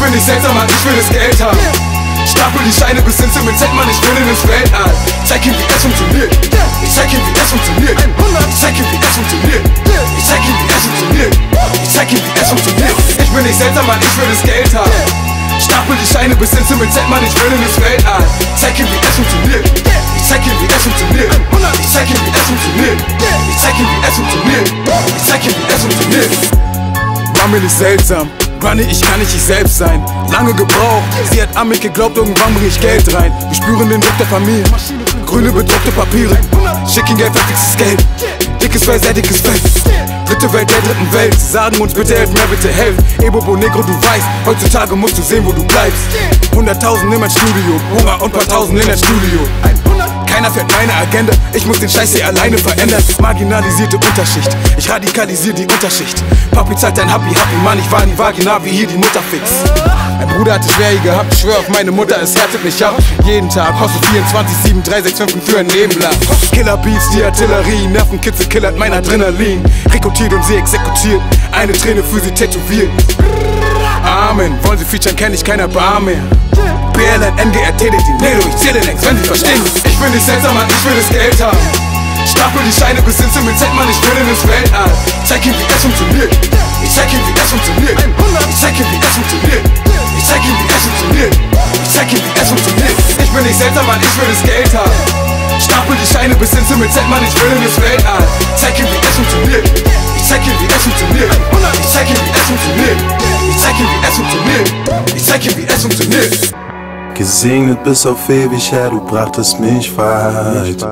bin nicht seltsam, Mann, ich will das Geld haben. Stapel die Scheine bis ins Himmel, zeig man, ich will in ins Weltall. Zeig ihm, wie es funktioniert. Ich zeig ihm, wie es funktioniert. Ich zeig ihm, wie es funktioniert. Ich zeig ihm, wie es funktioniert. Ich zeig ihm, wie es funktioniert. Ich bin nicht seltsam, Mann, ich will das Geld haben. Stapel die Scheine bis ins Himmel, zeig man, ich will in ins Weltall. Zeig ihm, wie es funktioniert. Ich zeig ihm, wie es funktioniert. Ich zeig ihm, wie es funktioniert. Ich zeig ihm, wie es funktioniert. Ich zeig ihm, wie es funktioniert. War mir nicht seltsam. Bunny, ich kann nicht ich selbst sein. Lange gebraucht, sie hat an mich geglaubt, irgendwann bring ich Geld rein. Wir spüren den Druck der Familie. Grüne bedruckte Papiere. Schicken Geld, fertiges Geld. Dickes Fell, sehr dickes Fell. Dritte Welt, der dritten Welt. Sie sagen uns bitte helft mir, bitte helft. Ebobo Negro, du weißt, heutzutage musst du sehen, wo du bleibst. 100.000 in mein Studio, Hunger und paar Tausend in das Studio. Keiner fährt meine Agenda, ich muss den Scheiß hier alleine verändern. Marginalisierte Unterschicht, ich radikalisiere die Unterschicht. Papi zahlt dein Happy Happy, Mann, ich war nie Vagina wie hier die Mutter fix. Mein Bruder hat es schwer gehabt, ich schwör auf meine Mutter, es härtet mich ab. Jeden Tag, Hustle 24, 7, 3, 6, 5 für ein Leben lang. Killer Beats, die Artillerie, Nervenkitzel killert mein Adrenalin. Rekrutiert und sie exekutiert, eine Träne für sie tätowiert. Featuren, kenn ich keiner Bar mehr. BLN, NGR, TDT, Nero, ich zähle längst, wenn sie verstehen. Ich bin nicht seltsam, ich will das Geld haben. Stapel die Scheine bis ins Himmel, zeig man, ich will in ins Weltall. Zeig ihm, wie es funktioniert. Ich zeig ihm, wie es funktioniert. Ich zeig ihm, wie es funktioniert. Ich zeig ihm, wie es funktioniert. Ich zeig ihm, wie es funktioniert. Ich bin nicht seltsam, Mann, ich will das Geld haben. Stapel die Scheine bis ins Himmel, zeig man, ich will in ins Weltall. Zeig ihm, wie es funktioniert. Ich zeig ihm, wie es funktioniert. Ich zeig ihm, wie es funktioniert. Zeig ihm, wie es funktioniert. Gesegnet bis auf ewig, Herr, du brachtest mich weit.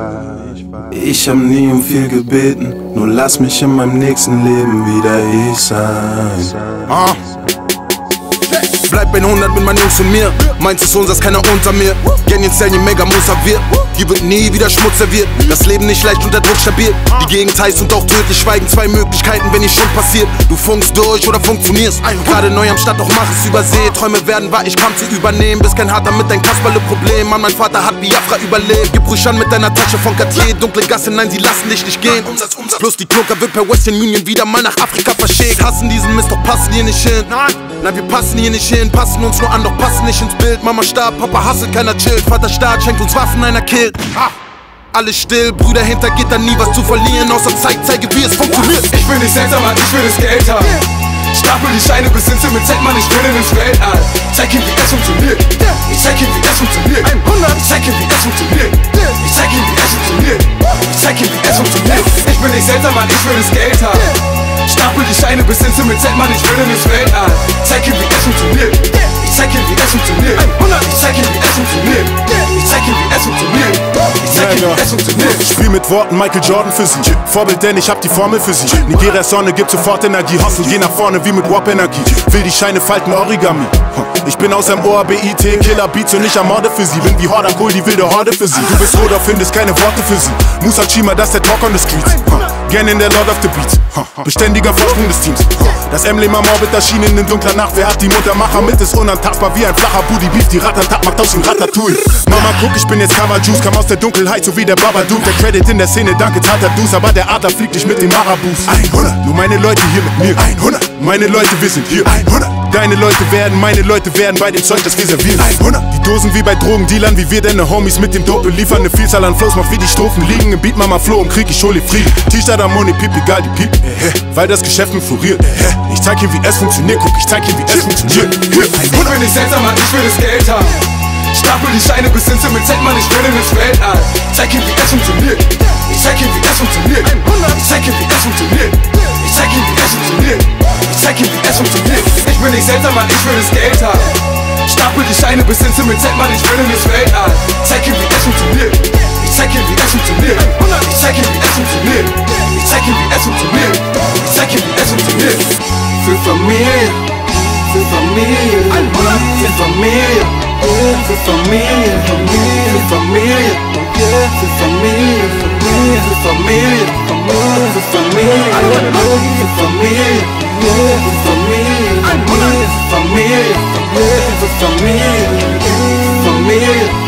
Ich hab nie um viel gebeten, nur lass mich in meinem nächsten Leben wieder ich sein. Ah. Bleib bei 100 mit meinen Jungs und mir. Meins ist unseres, keiner unter mir. Canyon Stallion, Mega Musa wir. Hier wird nie wieder Schmutz serviert. Das Leben nicht leicht unter Druck stabil. Die Gegend heiß und auch tödlich schweigen. Zwei Möglichkeiten, wenn ich schon passiert. Du funkst durch oder funktionierst. Gerade neu am Start, doch mach es übersehen. Träume werden wahr, ich kam zu übernehmen. Bist kein harter mit dein Kasperle-Problem. Mann, mein Vater hat Biafra überlebt. Gib ruhig an mit deiner Tasche von Cartier. Dunkle Gasse, nein, sie lassen dich nicht gehen. Plus die Klunker wird per Western Union wieder mal nach Afrika verschickt. Hassen diesen Mist, doch passen hier nicht hin. Nein, wir passen hier nicht hin. Passen uns nur an, doch passen nicht ins Bild. Mama starb, Papa hasselt, keiner chillt. Vater stark, schenkt uns Waffen, einer killt. Alles still, Brüder hinter Gitter, nie was zu verlieren, außer Zeit, zeige wie es funktioniert. Ich bin nicht seltsam, Mann, ich will das Geld haben. Stapel die Scheine bis ins Himmel, zeig man, ich will in ins Weltall. Zeig ihm, wie es funktioniert. Ich zeig ihm, wie es funktioniert. Ich zeig ihm, wie es funktioniert. Ich zeig ihm, wie es funktioniert. Ich zeig ihm, wie es funktioniert. Ich bin nicht seltsam, Mann, ich will das Geld haben. Scheine bis ins Himmel, zeig man, ich will in ins Weltall. Zeig ihm, wie es funktioniert. Ich zeig ihm, wie es funktioniert. Ich zeig ihm, wie es funktioniert. Ich zeig ihm, wie es funktioniert. Ich zeig ihm, wie es funktioniert. Ich spiel mit Worten Michael Jordan für sie. Vorbild, denn ich hab die Formel für sie. Nigerias Sonne gibt sofort Energie. Hustle, geh nach vorne wie mit Warp Energie. Will die Scheine falten Origami. Ich bin aus einem OABIT, Killer Beats und ich ermorde für sie. Bin wie Horda Cool, die wilde Horde für sie. Du bist doch findest keine Worte für sie. Musa Chima, das ist der Talk on the Streets. Gerne in der Lord of the Beats. Beständiger Vorsprung des Teams. Das Emblem am Orbit erschienen in dunkler Nacht. Wer hat die Muttermacher mit? Ist unantastbar wie ein flacher Booty Beef. Die Rattatat macht aus dem Ratatouille. Mama, guck, ich bin jetzt Cover Juice. Kam aus der Dunkelheit, so wie der Babadook. Der Credit in der Szene, danke zarter Dus. Aber der Adler fliegt nicht mit den Marabus. 100. Nur meine Leute hier mit mir. 100. Meine Leute, wir sind hier. 100. Deine Leute werden, meine Leute werden bei dem Zeug, das wir servieren. 100. Die Dosen wie bei Drogendealern, wie wir deine Homies mit dem Dope liefern. Eine Vielzahl an Flows, macht wie die Strophen liegen. Im Beat Mama Flow, im Krieg, ich die Frieden. T-Shirt am Money, Piep, egal die Piep. Weil das Geschäft mit floriert. Ich zeig ihm, wie es funktioniert. Guck, ich zeig ihm, wie es funktioniert. Ich bin nicht seltsam, Mann, ich will das Geld haben. Stapel die Scheine bis ins Himmel, zeig man, ich will in ins Weltall. Zeig ihm, wie es funktioniert. Ich zeig ihm, wie es funktioniert. Ich zeig ihm, wie es funktioniert. Ich zeig ihm, wie es funktioniert. Ich zeig ihm, wie es funktioniert. Ich bin nicht seltsam, Mann, ich will das Geld haben. Stapel die Scheine bis ins Himmel, zeig man, ich will in ins Weltall. Zeig ihm, wie es funktioniert. Ich zeig ihm, wie es funktioniert. Ich zeig ihm, wie es funktioniert. Ich zeig ihm, wie es funktioniert. Ich zeig ihm, wie es funktioniert. Für Familie, für Familie, für Familie, für Familie, für Familie, für Familie, für Familie, für Familie, für Familie, für familiar, familiar.